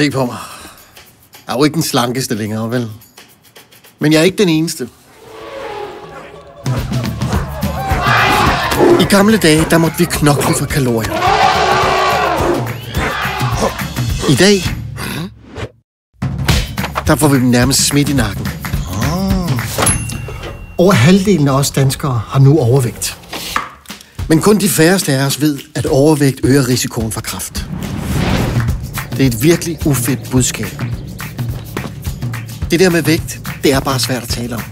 Se på mig. Jeg er jo ikke den slankeste længere, vel? Men jeg er ikke den eneste. I gamle dage, der måtte vi knokle for kalorier. I dag, der får vi dem nærmest smidt i nakken. Over halvdelen af os danskere har nu overvægt. Men kun de færreste af os ved, at overvægt øger risikoen for kræft. Det er et virkelig ufedt budskab. Det der med vægt, det er bare svært at tale om.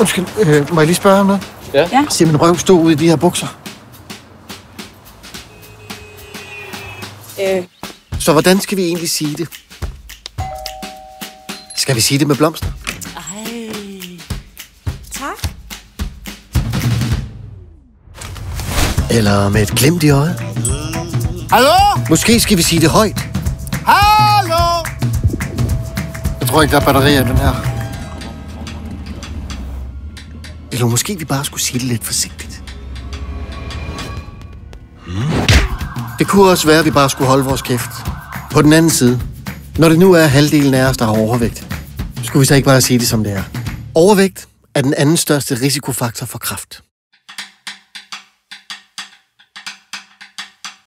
Undskyld, øh, må jeg lige spørge om noget? Ja. Ja. Ser min røv stå ud i de her bukser? Øh, Så hvordan skal vi egentlig sige det? Skal vi sige det med blomster? ej. Tak. Eller med et glimt i øjet? Hallo? Måske skal vi sige det højt. Hallo? Jeg tror ikke, der er batterier i den her. Eller måske vi bare skulle sige det lidt forsigtigt. Hmm. Det kunne også være, at vi bare skulle holde vores kæft. På den anden side, når det nu er halvdelen af os, der har overvægt, skulle vi så ikke bare sige det, som det er. Overvægt er den anden største risikofaktor for kræft.